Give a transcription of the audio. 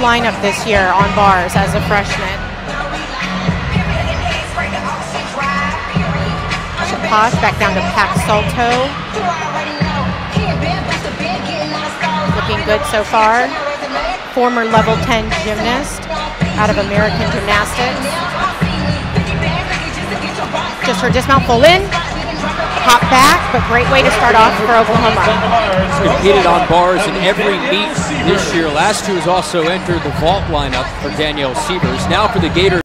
lineup this year on bars as a freshman. Shaposh back down to Pac Salto. Looking good so far. Former level 10 gymnast out of American Gymnastics. Just her dismount full in. Hop back, but great way to start off for Oklahoma. He's Competed on bars in every meet this year. Last year was also entered the vault lineup for Danielle Sievers. Now for the Gators.